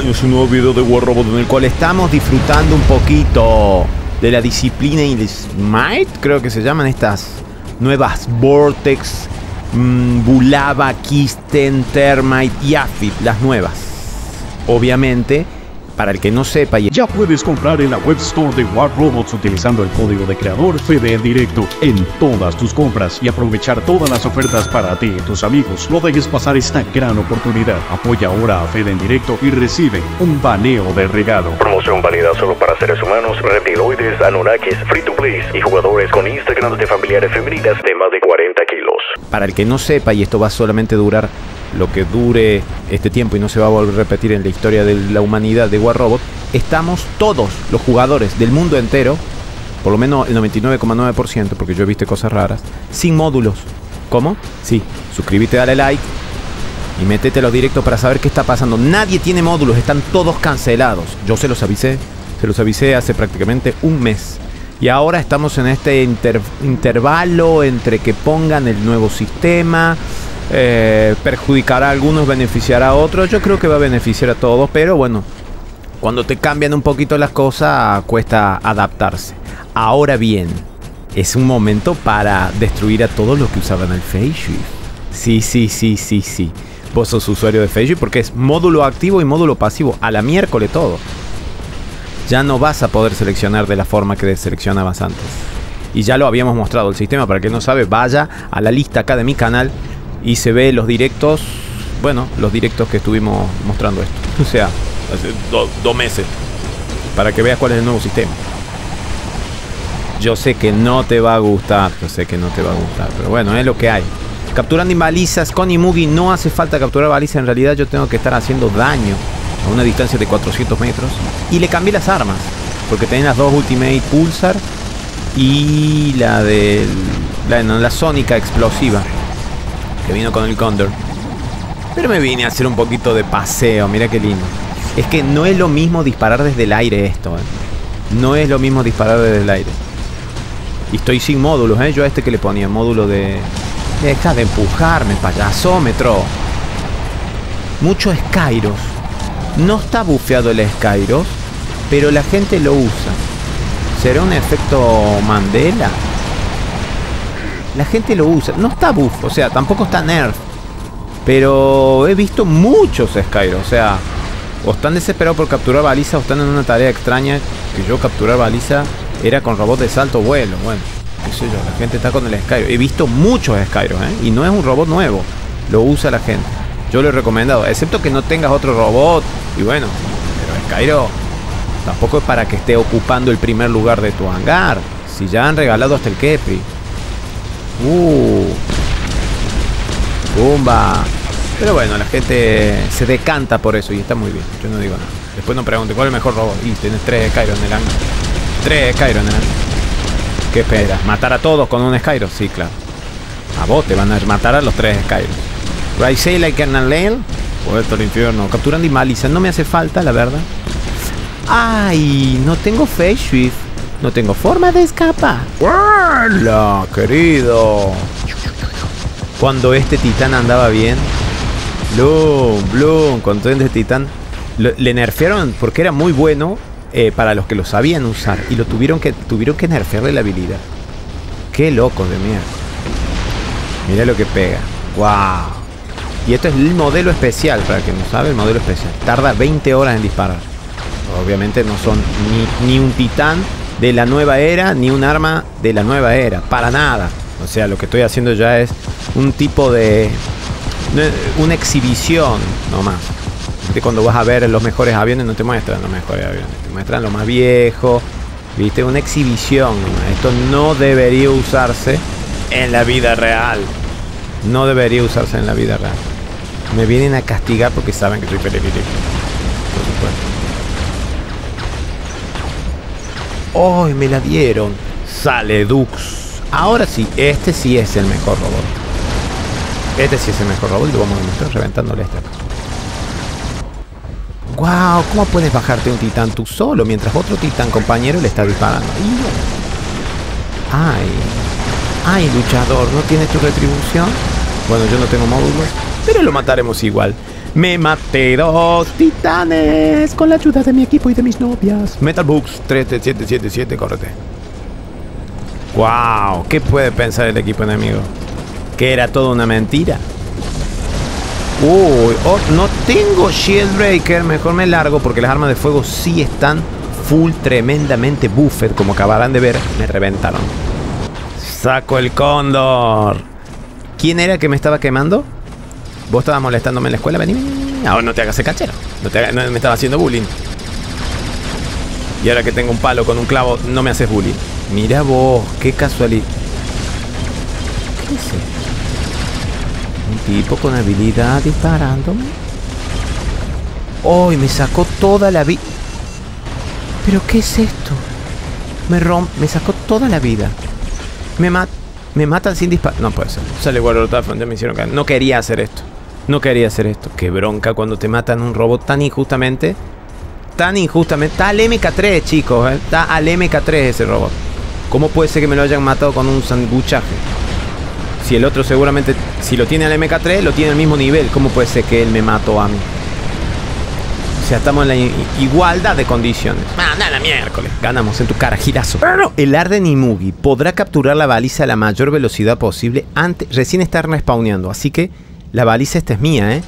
A un nuevo video de War Robot en el cual estamos disfrutando un poquito de la disciplina y el Smite, creo que se llaman estas nuevas Vortex, mmm, Bulava, Kisten, Termite y Afib, las nuevas. Obviamente, para el que no sepa, y Ya puedes comprar en la web store de War Robots utilizando el código de creador Fede en directo en todas tus compras y aprovechar todas las ofertas para ti y tus amigos. No dejes pasar esta gran oportunidad. Apoya ahora a Fede en directo y recibe un baneo de regalo. Promoción válida solo para seres humanos, reptiloides, anunnakis, free to play y jugadores con Instagram de familiares femeninas de más de 40 kilos. Para el que no sepa, y esto va solamente a durar lo que dure este tiempo y no se va a volver a repetir en la historia de la humanidad de War Robot, estamos todos los jugadores del mundo entero, por lo menos el 99,9%, porque yo he visto cosas raras, sin módulos. ¿Cómo? Sí, suscríbete, dale like y métete a los directos para saber qué está pasando. Nadie tiene módulos, están todos cancelados. Yo se los avisé, se los avisé hace prácticamente un mes. Y ahora estamos en este inter- intervalo entre que pongan el nuevo sistema, eh, perjudicará a algunos, beneficiará a otros. Yo creo que va a beneficiar a todos, pero bueno, cuando te cambian un poquito las cosas, cuesta adaptarse. Ahora bien, es un momento para destruir a todos los que usaban el FaceShift. Sí, sí, sí, sí, sí. Vos sos usuario de FaceShift porque es módulo activo y módulo pasivo. A la miércoles todo. Ya no vas a poder seleccionar de la forma que seleccionabas antes. Y ya lo habíamos mostrado el sistema. Para que no sabe, vaya a la lista acá de mi canal y se ve los directos. Bueno, los directos que estuvimos mostrando esto. O sea, hace do- dos meses. Para que veas cuál es el nuevo sistema. Yo sé que no te va a gustar. Yo sé que no te va a gustar. Pero bueno, es lo que hay. Capturando balizas con Imugi no hace falta capturar balizas. En realidad yo tengo que estar haciendo daño a una distancia de 400 metros. Y le cambié las armas. Porque tenía las dos Ultimate Pulsar y la de la, no, la sónica explosiva que vino con el Condor. Pero me vine a hacer un poquito de paseo, mira qué lindo. Es que no es lo mismo disparar desde el aire esto, ¿eh? No es lo mismo disparar desde el aire. Y estoy sin módulos, ¿eh? Yo a este que le ponía módulo de... Deja de empujarme, payasómetro. Mucho Skyros. No está bufeado el Skyros, pero la gente lo usa. ¿Será un efecto Mandela? La gente lo usa. No está buff, o sea, tampoco está nerf. Pero he visto muchos Skyros, o sea, o están desesperados por capturar baliza o están en una tarea extraña que yo capturar baliza era con robot de salto vuelo. Bueno, qué sé yo, la gente está con el Skyro. He visto muchos Skyros, ¿eh? Y no es un robot nuevo, lo usa la gente. Yo lo he recomendado, excepto que no tengas otro robot. Y bueno, pero Skyro tampoco es para que esté ocupando el primer lugar de tu hangar. Si ya han regalado hasta el Kepri. Uh. Pumba. Pero bueno, la gente se decanta por eso y está muy bien. Yo no digo nada. Después no pregunte cuál es el mejor robot. Y tienes tres Skyro en el hangar. Tres Skyro en el hangar. ¿Qué esperas? ¿Matar a todos con un Skyro? Sí, claro. A vos te van a matar a los tres Skyros. Like an alien. Puerto al infierno. Capturando y maliza. No me hace falta, la verdad. Ay, no tengo face shift. No tengo forma de escapar. ¡Hola, querido! Cuando este titán andaba bien. Bloom, Bloom, cuando este titán. lo- le nerfearon porque era muy bueno eh, para los que lo sabían usar. Y lo tuvieron que, tuvieron que nerfearle la habilidad. Qué loco de mierda. Mira lo que pega. ¡Wow! Y esto es el modelo especial, para que no sabe, el modelo especial. Tarda 20 horas en disparar. Obviamente no son ni, un titán de la nueva era, ni un arma de la nueva era. Para nada. O sea, lo que estoy haciendo ya es un tipo de... Una exhibición nomás. ¿Viste? Cuando vas a ver los mejores aviones no te muestran los mejores aviones. Te muestran lo más viejo. ¿Viste? Una exhibición. nomás. Esto no debería usarse en la vida real. No debería usarse en la vida real. Me vienen a castigar porque saben que soy periférico. Por supuesto. ¡Oh! Me la dieron. Sale Dux. Ahora sí, este sí es el mejor robot. Este sí es el mejor robot y lo vamos a demostrar reventándole este. ¡Wow! ¿Cómo puedes bajarte un titán tú solo mientras otro titán compañero le está disparando? ¡Ay! ¡Ay, luchador! ¿No tienes tu retribución? Bueno, yo no tengo módulos, pero lo mataremos igual. Me maté dos titanes con la ayuda de mi equipo y de mis novias. Metal Books 3777, córrete. Wow, ¿qué puede pensar el equipo enemigo? ¿Que era todo una mentira? Uy, oh, no tengo Shield Breaker, mejor me largo porque las armas de fuego sí están full tremendamente buffed, como acabarán de ver, me reventaron. Saco el cóndor. ¿Quién era que me estaba quemando? Vos estabas molestándome en la escuela, vení. Ahora no te hagas el cachero. No, te hagas- me estaba haciendo bullying. Y ahora que tengo un palo con un clavo, no me haces bullying. Mira vos, qué casualidad. ¿Qué es esto? Un tipo con habilidad disparándome. ¡Uy! me sacó toda la vida. ¿Pero qué es esto? Me romp... Me sacó toda la vida. Me mat... Me matan sin disparar. No puede ser. Sale Warlord ya me hicieron caer. No quería hacer esto. No quería hacer esto. Qué bronca cuando te matan un robot tan injustamente. Tan injustamente. Está al MK3, chicos. ¿eh? Está al MK3 ese robot. ¿Cómo puede ser que me lo hayan matado con un sanguchaje? Si el otro seguramente, si lo tiene al MK3, lo tiene al mismo nivel. ¿Cómo puede ser que él me mató a mí? O sea, estamos en la igualdad de condiciones. Ah, nada, miércoles. Ganamos en tu cara, girazo. El Arden Imugi podrá capturar la baliza a la mayor velocidad posible antes, recién estar respawneando. Así que la baliza esta es mía, ¿eh?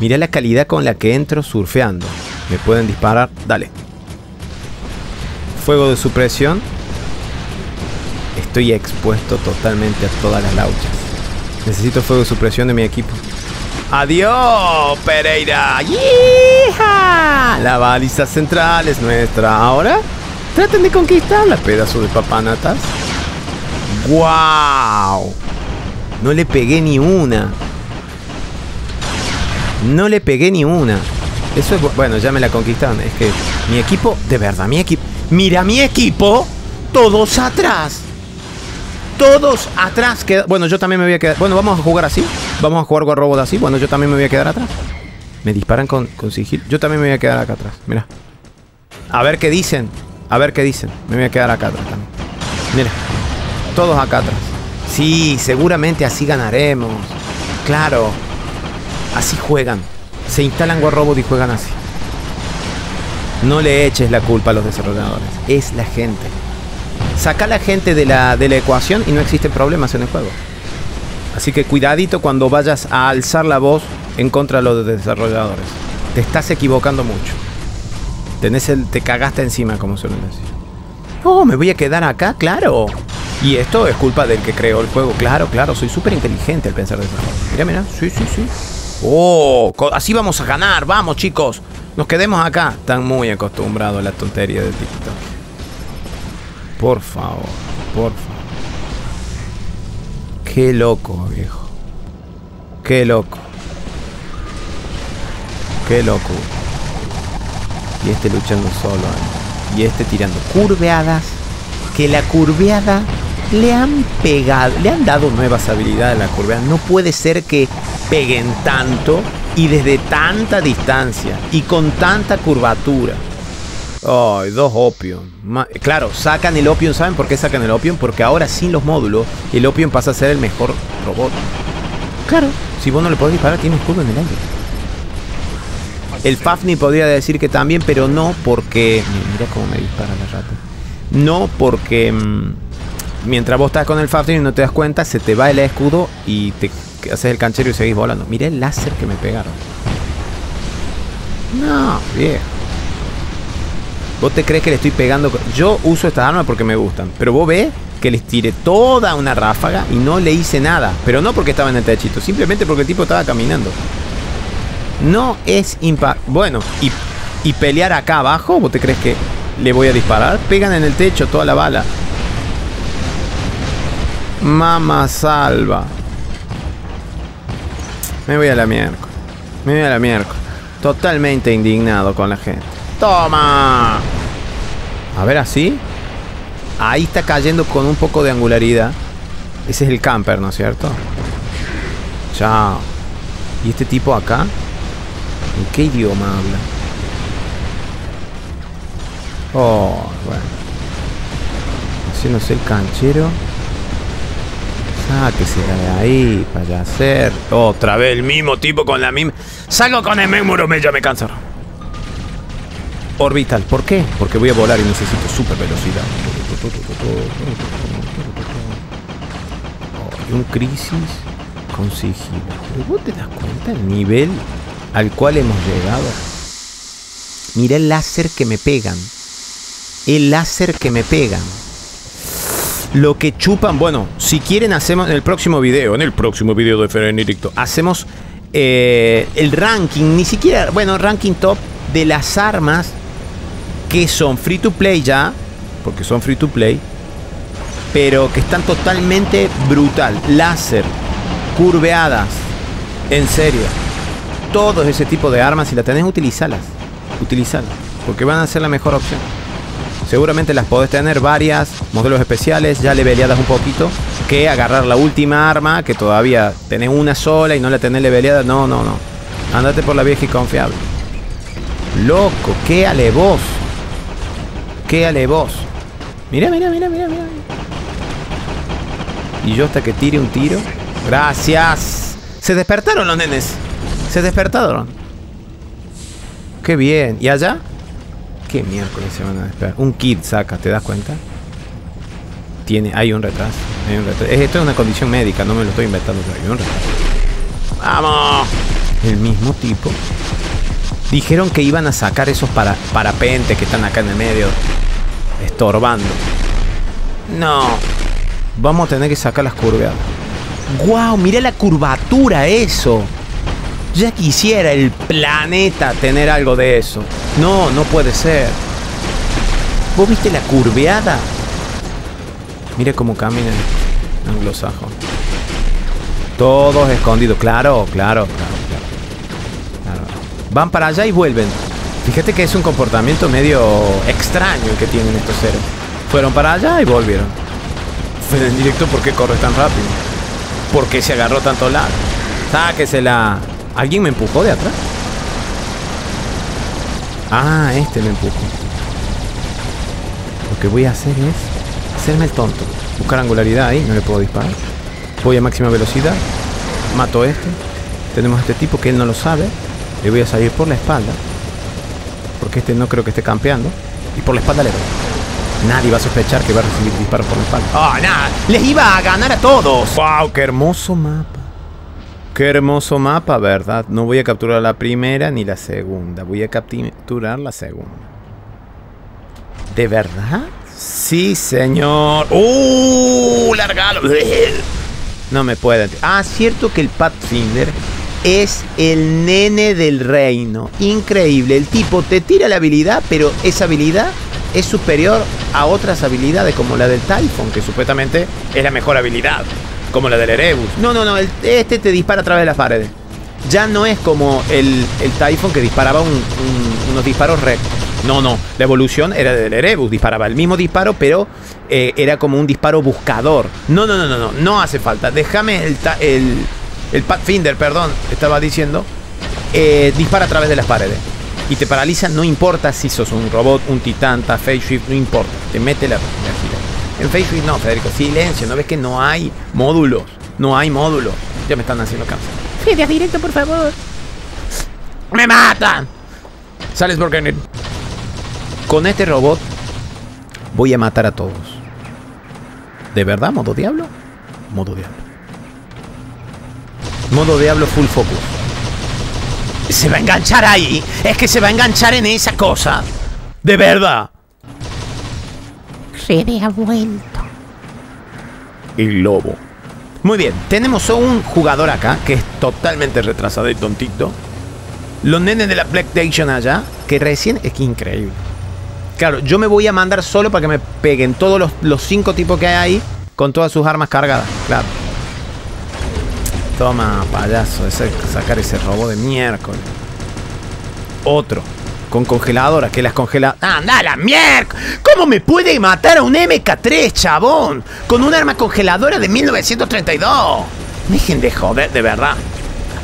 Mirá la calidad con la que entro surfeando. Me pueden disparar. Dale. Fuego de supresión. Estoy expuesto totalmente a todas las lauchas. Necesito fuego de supresión de mi equipo. ¡Adiós, Pereira! ¡Yeeha! La baliza central es nuestra. Ahora, traten de conquistarla, pedazo de papanatas. ¡Guau! No le pegué ni una. No le pegué ni una. Eso es bu- bueno, ya me la conquistaron. Es que mi equipo, de verdad, mi equipo. Mira mi equipo, todos atrás. Todos atrás. queda- Bueno, yo también me voy a quedar. Bueno, vamos a jugar así. Vamos a jugar con robot así. Bueno, yo también me voy a quedar atrás. Me disparan con, con sigil. Yo también me voy a quedar acá atrás. Mira. A ver qué dicen. A ver qué dicen. Me voy a quedar acá atrás también. Mira. Todos acá atrás. Sí, seguramente así ganaremos. Claro. Así juegan. Se instalan War Robot y juegan así. No le eches la culpa a los desarrolladores. Es la gente. Saca a la gente de la, de la ecuación y no existen problemas en el juego. Así que cuidadito cuando vayas a alzar la voz en contra de los desarrolladores. Te estás equivocando mucho. Tenés el, te cagaste encima, como suelen decir. Oh, me voy a quedar acá, claro. Y esto es culpa del que creó el juego. Claro, claro, soy súper inteligente al pensar de esa forma. Mira, mira, sí, sí, sí. Oh, así vamos a ganar, vamos chicos. Nos quedemos acá. Están muy acostumbrados a la tontería de TikTok. Por favor, por favor. Qué loco, viejo. Qué loco. Qué loco. Y este luchando solo. ¿eh? Y este tirando curveadas. Que la curveada le han pegado, le han dado nuevas habilidades a la curveada. No puede ser que peguen tanto y desde tanta distancia y con tanta curvatura. Ay, dos Opium. Ma- Claro, sacan el Opium. ¿Saben por qué sacan el Opium? Porque ahora sin los módulos, el Opium pasa a ser el mejor robot. Claro, si vos no le podés disparar, tiene escudo en el aire. El Fafni podría decir que también, pero no porque. Mira cómo me dispara la rata. No porque. mm, mientras vos estás con el Fafni y no te das cuenta, se te va el escudo y te haces el canchero y seguís volando. Mirá el láser que me pegaron. No, viejo. ¿Vos te crees que le estoy pegando? Yo uso estas armas porque me gustan. Pero vos ves que les tiré toda una ráfaga y no le hice nada. Pero no porque estaba en el techito, simplemente porque el tipo estaba caminando. No es impact. Bueno, y, y pelear acá abajo, ¿vos te crees que le voy a disparar? Pegan en el techo toda la bala. Mamá salva. Me voy a la miércoles. Me voy a la miércoles. Totalmente indignado con la gente. ¡Toma! A ver así. Ahí está cayendo con un poco de angularidad. Ese es el camper, ¿no es cierto? Chao. ¿Y este tipo acá? ¿En qué idioma habla? Oh, bueno. Haciéndose el canchero. Ah, que será de ahí, para hacer. Otra vez el mismo tipo con la misma. Salgo con el mismo me ya me cansaron. Orbital, ¿por qué? Porque voy a volar y necesito super velocidad. Un crisis con sigilo. Vos te das cuenta el nivel al cual hemos llegado. Mira el láser que me pegan. El láser que me pegan. Lo que chupan, bueno, si quieren hacemos en el próximo video, en el próximo video de Feren Directo, hacemos eh, el ranking, ni siquiera, bueno, ranking top de las armas que son free to play ya, porque son free to play, pero que están totalmente brutal. Láser, curveadas, en serio. Todos ese tipo de armas, si la tenés, utilizalas. Utilizalas, porque van a ser la mejor opción. Seguramente las podés tener varias, modelos especiales, ya leveleadas un poquito, que agarrar la última arma, que todavía tenés una sola y no la tenés leveleada. No, no, no. Andate por la vieja y confiable. Loco, qué alevos. Qué alevos. Mira, mira, mira, mira, mira. Y yo hasta que tire un tiro. Gracias. Se despertaron los nenes. Se despertaron. Qué bien. ¿Y allá? ¿Qué miércoles se van a despertar? Un kit saca, ¿te das cuenta? Tiene, hay un retraso. Hay un retraso. Esto es una condición médica, no me lo estoy inventando. Hay un retraso. ¡Vamos! El mismo tipo. Dijeron que iban a sacar esos para, parapentes que están acá en el medio. Estorbando. No. Vamos a tener que sacar las curveadas. ¡Guau! Mira la curvatura eso. Ya quisiera el planeta tener algo de eso. No, no puede ser. ¿Vos viste la curveada? Mira cómo camina el anglosajo. Todos escondidos. Claro, claro, claro, claro, claro. Van para allá y vuelven. Fíjate que es un comportamiento medio extraño que tienen estos seres. Fueron para allá y volvieron. Fue en directo, ¿por qué corre tan rápido? ¿Por qué se agarró tanto lado? Sáquesela. ¿Alguien me empujó de atrás? Ah, este me empujó. Lo que voy a hacer es hacerme el tonto. Buscar angularidad ahí, no le puedo disparar. Voy a máxima velocidad. Mato a este. Tenemos a este tipo que él no lo sabe. Le voy a salir por la espalda. Porque este no creo que esté campeando. Y por la espalda le doy. Nadie va a sospechar que va a recibir disparos por la espalda. ¡Ah, nada! ¡Les iba a ganar a todos! ¡Wow! ¡Qué hermoso mapa! Qué hermoso mapa, ¿verdad? No voy a capturar la primera ni la segunda. Voy a capturar la segunda. ¿De verdad? Sí, señor. ¡Uh! ¡Largalo! No me pueden. Ah, cierto que el Pathfinder es el nene del reino. Increíble. El tipo te tira la habilidad, pero esa habilidad es superior a otras habilidades como la del Typhon, que supuestamente es la mejor habilidad como la del Erebus. No, no, no, este te dispara a través de las paredes. Ya no es como el, el Typhon que disparaba un, un, unos disparos rectos. No, no, la evolución era del Erebus, disparaba el mismo disparo, pero eh, era como un disparo buscador. No, no, no, no, no, no hace falta. Déjame el, el, el Pathfinder, perdón, estaba diciendo, eh, dispara a través de las paredes. Y te paraliza, no importa si sos un robot, un titán, face shift, no importa. Te mete la, la. En Facebook no, Federico, silencio, ¿no ves que no hay módulos? No hay módulos. Ya me están haciendo caso. Fede, directo, por favor. ¡Me matan! Sales Borgener. Con este robot voy a matar a todos. ¿De verdad, modo diablo? Modo diablo. Modo diablo full focus. Se va a enganchar ahí. Es que se va a enganchar en esa cosa. De verdad. Ha vuelto. El lobo. Muy bien, tenemos un jugador acá que es totalmente retrasado y tontito. Los nenes de la PlayStation allá, que recién es que increíble. Claro, yo me voy a mandar solo para que me peguen todos los, los cinco tipos que hay ahí con todas sus armas cargadas. Claro. Toma, payaso, ese, sacar ese robo de miércoles. Otro. Con congeladoras, que las congela... ¡Anda, la mierda! ¿Cómo me puede matar a un MK3, chabón? Con un arma congeladora de 1932. Dejen de joder, de verdad.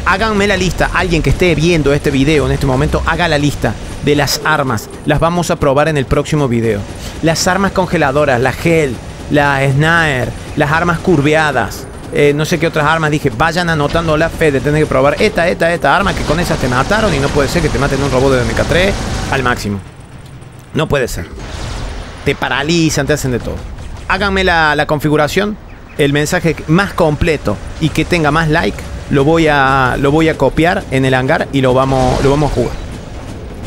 Háganme la lista. Alguien que esté viendo este video en este momento, haga la lista de las armas. Las vamos a probar en el próximo video. Las armas congeladoras, la gel, la sniper, las armas curveadas. Eh, no sé qué otras armas. Dije, vayan anotando la fe de tener que probar esta, esta, esta arma que con esas te mataron y no puede ser que te maten un robot de MK3 al máximo. No puede ser. Te paralizan, te hacen de todo. Háganme la, la configuración, el mensaje más completo y que tenga más like, lo voy a, lo voy a copiar en el hangar y lo vamos, lo vamos a jugar.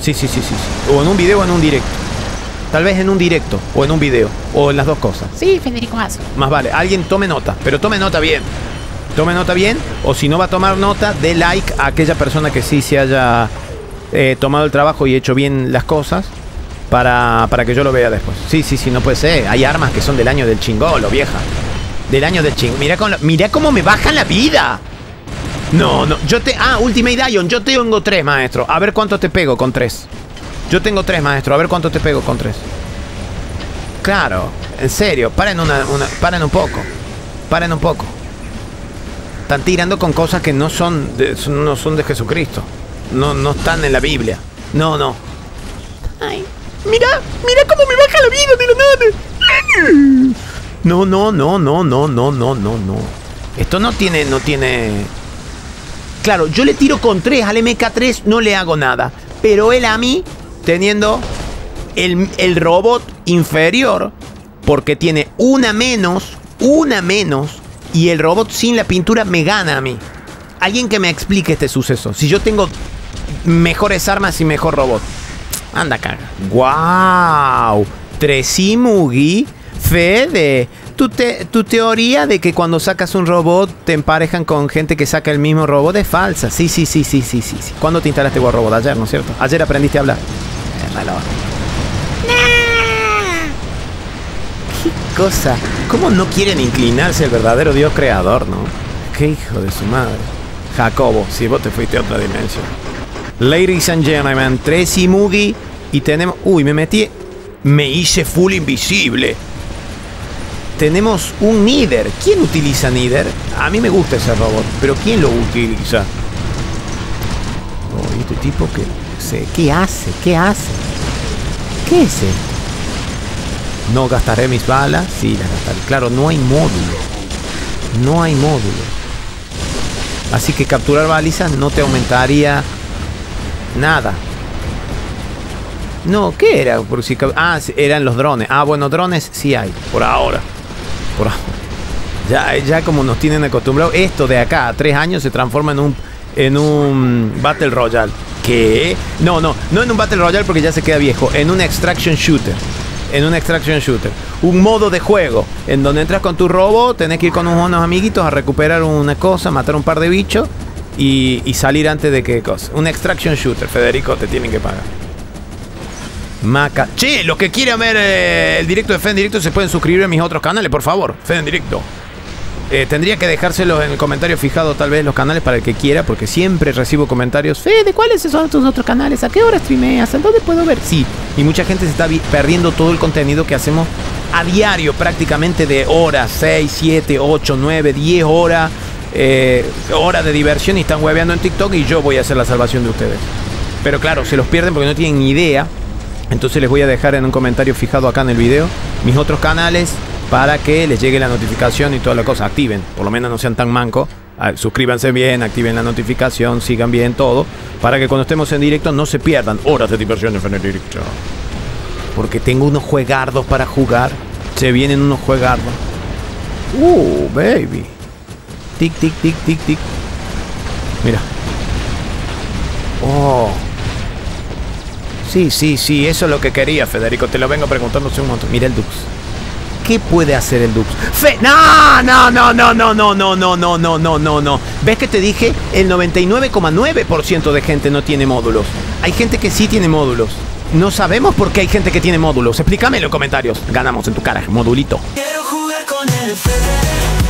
Sí, sí, sí, sí, sí. O en un video o en un directo. Tal vez en un directo o en un video. O en las dos cosas. Sí, Federico Aso. Más vale, alguien tome nota, pero tome nota bien. Tome nota bien, o si no va a tomar nota, dé like a aquella persona que sí se haya eh, tomado el trabajo y hecho bien las cosas para, para que yo lo vea después. Sí, sí, sí, no puede ser. Hay armas que son del año del chingolo, vieja. Del año del chingolo. Mira, con lo- mira cómo me bajan la vida. No, no, yo te... Ah, Ultimate Ion, yo tengo tres, maestro. A ver cuánto te pego con tres. Yo tengo tres, maestro. A ver cuánto te pego con tres. Claro, en serio, paren, una, una- paren un poco. Paren un poco. Están tirando con cosas que no son de, no son de Jesucristo. No, no están en la Biblia. No, no. Ay, Mira, mira cómo me baja la vida de la nada. No, no, no, no, no, no, no, no, no. Esto no tiene, no tiene. Claro, yo le tiro con 3 al MK3, no le hago nada. Pero él a mí, teniendo el, el robot inferior, porque tiene una menos, una menos, y el robot sin la pintura me gana a mí. Alguien que me explique este suceso. Si yo tengo mejores armas y mejor robot. Anda, caga. ¡Wow! Tresimugi. Fede. Tu, te- tu teoría de que cuando sacas un robot te emparejan con gente que saca el mismo robot es falsa. Sí, sí, sí, sí, sí, sí. ¿Cuándo te instalaste War Robot? Ayer, ¿no es cierto? Ayer aprendiste a hablar. Qué cosa. ¿Cómo no quieren inclinarse el verdadero Dios creador, no? Qué hijo de su madre. Jacobo, si vos te fuiste a otra dimensión. Ladies and gentlemen, Tracy Mugi y tenemos... Uy, me metí... Me hice full invisible. Tenemos un Nider. ¿Quién utiliza Nider? A mí me gusta ese robot, pero ¿quién lo utiliza? Oh, ¿y este tipo qué, ¿qué hace? ¿Qué hace? ¿Qué es? No gastaré mis balas. Sí, las gastaré. Claro, no hay módulo. No hay módulo. Así que capturar balizas no te aumentaría nada. No, ¿qué era? Por si ah, eran los drones. Ah, bueno, drones sí hay. Por ahora. Por ahora. Ya, ya como nos tienen acostumbrados, esto de acá a tres años se transforma en un en un Battle Royale. ¿Qué? No, no, no en un Battle Royale porque ya se queda viejo. En un Extraction Shooter. En un Extraction Shooter. Un modo de juego en donde entras con tu robo, tenés que ir con unos amiguitos a recuperar una cosa, matar un par de bichos y, salir antes de que cosa. Un Extraction Shooter, Federico, te tienen que pagar. Maca. Che, los que quieran ver eh, el directo de Fede en Directo se pueden suscribir a mis otros canales, por favor. Fede en Directo. Eh, tendría que dejárselos en el comentario fijado tal vez los canales para el que quiera, porque siempre recibo comentarios. Fede, ¿cuáles son tus otros canales? ¿A qué hora streameas? ¿A dónde puedo ver? Sí, y mucha gente se está perdiendo todo el contenido que hacemos a diario, prácticamente de horas, 6, 7, 8, 9, 10 horas, eh, horas de diversión y están hueveando en TikTok y yo voy a hacer la salvación de ustedes. Pero claro, se los pierden porque no tienen ni idea. Entonces les voy a dejar en un comentario fijado acá en el video mis otros canales para que les llegue la notificación y toda la cosa. Activen, por lo menos no sean tan mancos. Ah, Suscríbanse bien, activen la notificación, sigan bien todo, para que cuando estemos en directo no se pierdan horas de diversión en el directo. Porque tengo unos juegardos para jugar. Se vienen unos juegardos. Uh, baby. Tic, tic, tic, tic, tic. Mira. Oh. Sí, sí, sí, eso es lo que quería, Federico. Te lo vengo preguntando hace un montón. Mira el Dux. ¿Qué puede hacer el Dux? Fe no, no, no, no, no, no, no, no, no, no, no, no, no. ¿Ves que te dije? El 99,9% de gente no tiene módulos. Hay gente que sí tiene módulos. No sabemos por qué hay gente que tiene módulos. Explícame en los comentarios. Ganamos en tu cara, modulito. Quiero jugar con el.